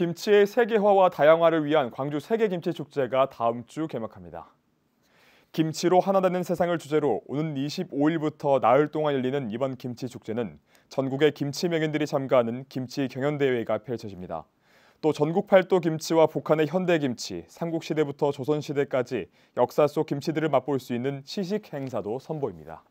김치의 세계화와 다양화를 위한 광주 세계김치축제가 다음 주 개막합니다. 김치로 하나 되는 세상을 주제로 오는 25일부터 나흘 동안 열리는 이번 김치축제는 전국의 김치 명인들이 참가하는 김치 경연대회가 펼쳐집니다. 또 전국 팔도 김치와 북한의 현대 김치, 삼국시대부터 조선시대까지 역사 속 김치들을 맛볼 수 있는 시식 행사도 선보입니다.